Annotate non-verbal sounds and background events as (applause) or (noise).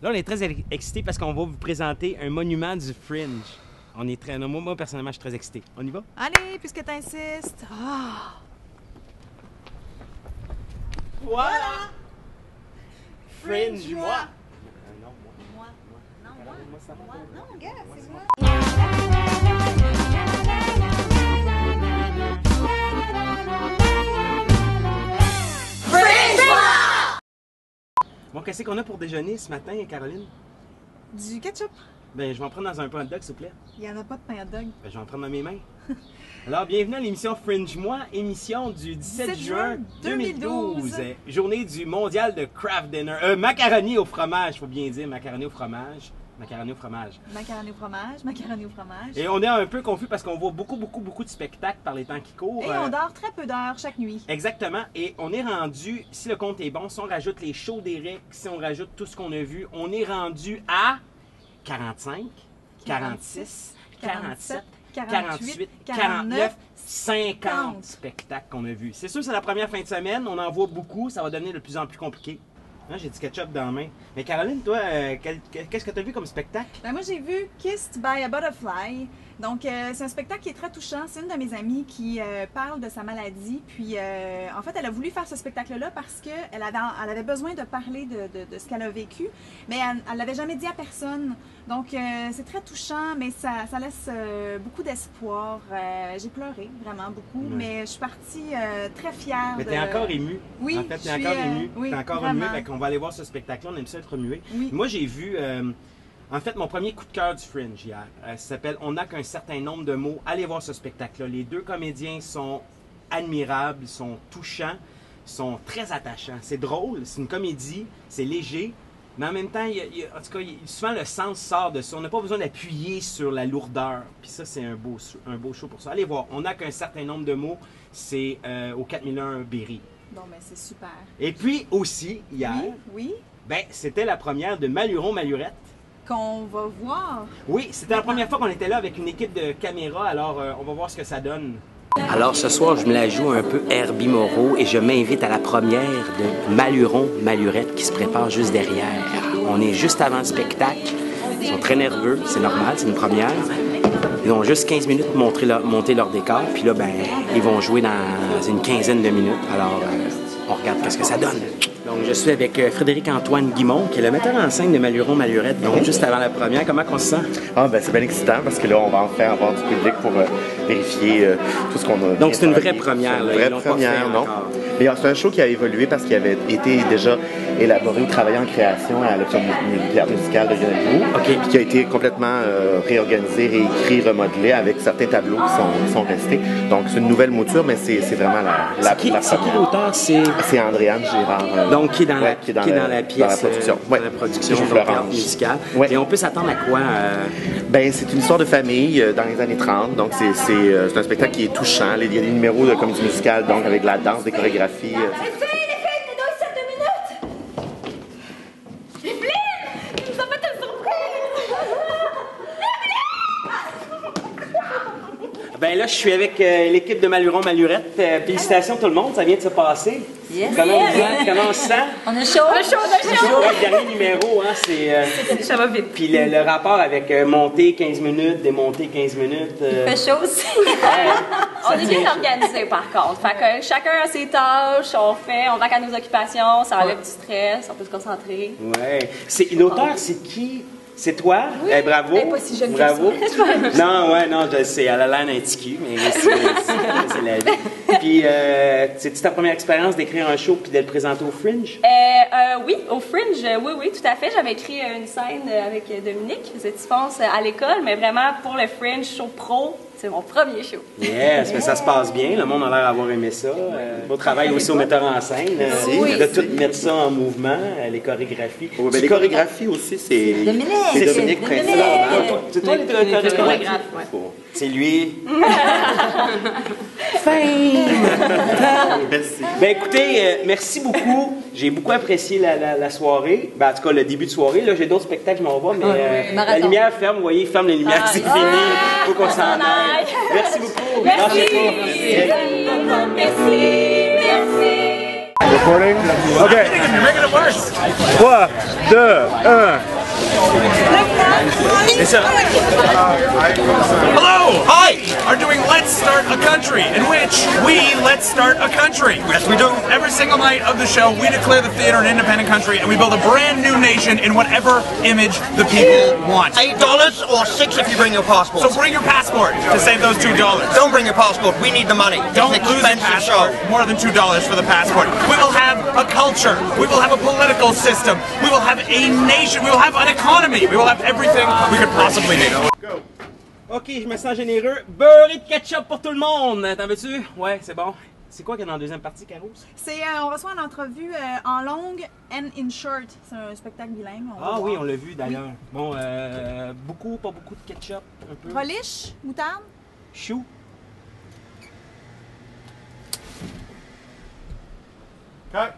Là, on est très excités parce qu'on va vous présenter un monument du Fringe. On est très. Moi, moi, personnellement, je suis très excité. On y va? Allez, puisque t'insistes. Ah! Voilà! Fringe, moi! Non, moi. Non, moi. Moi. Non, gars, c'est moi. Bon, qu'est-ce qu'on a pour déjeuner ce matin, Caroline? Du ketchup. Ben, je vais en prendre dans un pain hot dog, s'il vous plaît. Il n'y en a pas de pain hot dog. Ben, je vais en prendre dans mes mains. (laughs) Alors, bienvenue à l'émission Fringe Moi, émission du 17 17 juin juin 2012. 2012. Euh, Journée du mondial de craft dinner. Euh, macaroni au fromage, faut bien dire, macaroni au fromage. Macaroni au fromage. Macaroni au fromage, macaroni au fromage. Et on est un peu confus parce qu'on voit beaucoup, beaucoup, beaucoup de spectacles par les temps qui courent. Et Euh, on dort très peu d'heures chaque nuit. Exactement. Et on est rendu, si le compte est bon, si on rajoute les shows d'Eric, si on rajoute tout ce qu'on a vu, on est rendu à 45, 46, 47, 48, 49, 50 spectacles qu'on a vus. C'est sûr, c'est la première fin de semaine. On en voit beaucoup. Ça va devenir de plus en plus compliqué. Hein, J'ai du ketchup dans la main. Mais Caroline, toi, euh, qu'est-ce que tu as vu comme spectacle? Ben, moi, j'ai vu Kissed by a Butterfly. Donc, euh, c'est un spectacle qui est très touchant. C'est une de mes amies qui euh, parle de sa maladie. Puis, euh, en fait, elle a voulu faire ce spectacle-là parce qu'elle avait, elle avait besoin de parler de, de- de ce qu'elle a vécu, mais elle ne l'avait jamais dit à personne. Donc, c'est très touchant, mais ça, ça laisse beaucoup d'espoir. J'ai pleuré, vraiment beaucoup, mais je suis partie très fière. Mais de... t'es encore ému. Oui, En fait, t'es encore euh, ému. oui, t'es encore remué. Fait qu'on va aller voir ce spectacle-là. On aime ça être remué. Oui. Moi, j'ai vu, en fait, mon premier coup de cœur du Fringe hier. Euh, ça s'appelle On n'a qu'un certain nombre de mots. Allez voir ce spectacle-là. Les deux comédiens sont admirables, ils sont touchants, sont très attachants. C'est drôle, c'est une comédie, c'est léger. Mais en même temps, il y a- il y a- en tout cas, il- souvent le sens sort de ça. On n'a pas besoin d'appuyer sur la lourdeur. Puis ça, c'est un beau, show- un beau show pour ça. Allez voir, on n'a qu'un certain nombre de mots. C'est euh, au 4001 Berry. Bon, ben, c'est super. Et puis aussi, hier, Oui, oui, ben, c'était la première de Maluron Malurette. Qu'on va voir. Oui, c'était la première fois qu'on était là avec une équipe de caméras, alors euh, on va voir ce que ça donne. Alors ce soir, je me la joue un peu Herbie Moreau et je m'invite à la première de Maluron Malurette qui se prépare juste derrière. On est juste avant le spectacle. Ils sont très nerveux, c'est normal, c'est une première. Ils ont juste 15 minutes pour leur- monter leur décor, puis là, ben, ils vont jouer dans une quinzaine de minutes. Alors, euh, on regarde qu'est-ce que ça donne. Je suis avec euh, Frédéric-Antoine Guimont, qui est le metteur en scène de Maluron Malurette, donc juste avant la première. Comment on se sent? Ah, ben c'est bien excitant parce que là, on va en faire avoir du public pour euh, vérifier euh, tout ce qu'on a. Donc, c'est une vraie première, là. Une vraie première, non? encore. Mais euh, c'est un show qui a évolué parce qu'il avait été déjà élaboré ou travaillé en création à l'Option théâtre musical de Lionel Groux. OK. Puis qui a été complètement euh, réorganisé, réécrit, remodelé avec certains tableaux qui sont, qui sont restés. Donc, c'est une nouvelle mouture, mais c'est vraiment la, la, C'est qui, la c'est qui l'auteur? C'est... C'est Andréane Girard. euh, Donc, qui est dans, la, qui est dans la pièce, dans la production. euh, Ouais. dans la production, Qui joue donc, théâtre Florence. musical. Ouais. Et on peut s'attendre à quoi? euh, Ben, c'est une histoire de famille euh, dans les années 30. Donc, c'est c'est, euh, c'est un spectacle qui est touchant. Il y a des numéros de comédie musicale, donc avec de la danse, des chorégraphies. Euh. Les filles, les filles, venez donc ici à deux minutes! Evelyne! Ça va être une Ben là, je suis avec euh, l'équipe de Maluron Malurette. Euh, félicitations tout le monde, ça vient de se passer. Yes. Comment, vous sent- comment on se sent? On est chaud! On est chaud, on est chaud! Ouais, le dernier numéro, hein, c'est... euh, Ça va vite. puis le, le rapport avec euh, monter 15 minutes, démonter 15 minutes... euh, fait chaud aussi. on est bien organisé par contre. Fait que chacun a ses tâches, on fait, on va à nos occupations, ça enlève du stress, on peut se concentrer. Ouais. C'est l'auteur, c'est qui? C'est toi? Eh, bravo. Elle est pas si jeune que bravo. (laughs) non, ouais, non, je sais. Elle a l'air d'un mais c'est la vie. Puis, euh, c'est ta première expérience d'écrire un show puis de le présenter au Fringe? Euh, euh, oui, au Fringe, euh, oui, oui, tout à fait. J'avais écrit une scène avec Dominique, qui faisait Tifons à l'école, mais vraiment pour le Fringe show pro, c'est mon premier show. Yes, mais ça se passe bien. Le monde a l'air d'avoir aimé ça. Euh, beau travail aussi au metteur en scène. euh, Oui. de tout mettre ça en mouvement, euh, les chorégraphies. Ouais, ben, les choré- chorégraphies aussi, c'est Dominique. c'est Dominique. C'est toi le chorégraphe. C'est lui. (laughs) (laughs) Merci. Ben écoutez, euh, merci beaucoup. J'ai beaucoup apprécié la, la- la soirée. Ben, en tout cas, le début de soirée. Là, j'ai d'autres spectacles, je m'en vais, mais euh, la lumière ferme. Vous voyez, ferme les lumières, Ah, c'est ah, fini. Faut qu'on s'en aille. Merci beaucoup. Merci. Merci, merci. Recording? Worse. 3, 2, 1. Oh, Hello! Hi! Are doing Let's Start a Country, in which we let's start a country. Yes, we do. Every single night of the show, we declare the theater an independent country and we build a brand new nation in whatever image the people want. Eight dollars or six if you bring your passport. So bring your passport to save those two dollars. Don't bring your passport. We need the money. Don't it's an lose a expensive show. More than two dollars for the passport. We will have a culture. We will have a political system. We will have a nation. We will have an economy. We will have everything we could possibly need. Ok, je me sens généreux. Beurre et de ketchup pour tout le monde. T'en veux-tu? Ouais, c'est bon. C'est quoi qu'il y a dans la deuxième partie, Caro? C'est, euh, on reçoit une entrevue euh, en longue and in short. C'est un spectacle bilingue. on Ah oui, voir. on l'a vu d'ailleurs. Bon, euh, beaucoup, pas beaucoup de ketchup, un peu. Relish, moutarde? Chou. Cut.